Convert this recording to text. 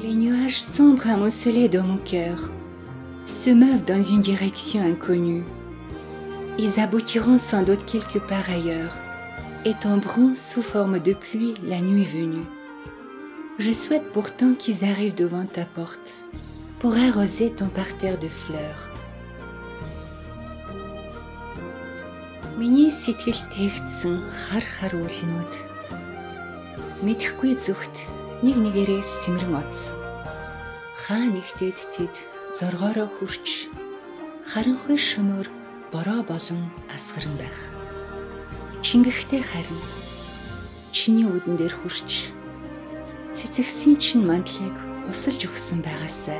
Les nuages sombres amoncelés dans mon cœur se meuvent dans une direction inconnue. Ils aboutiront sans doute quelque part ailleurs et tomberont sous forme de pluie la nuit venue. Je souhaite pourtant qu'ils arrivent devant ta porte pour arroser ton parterre de fleurs. Миний сэтгэл тэгтсэн хар хар үлнүүд мэдхгүй зүгт нэг нэгээрээ сэмрэн оцсон. Хаа нэгтэд тэд зоргоороо хүрч харанхуй шөнөөр бороо болон асгаран байх. Чингэхтэй харин чиний үдэн дээр хүрч цэцэгсийн чин мандлыг усалж өгсөн байгаасай.